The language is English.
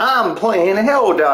I'm playing Hell Dog.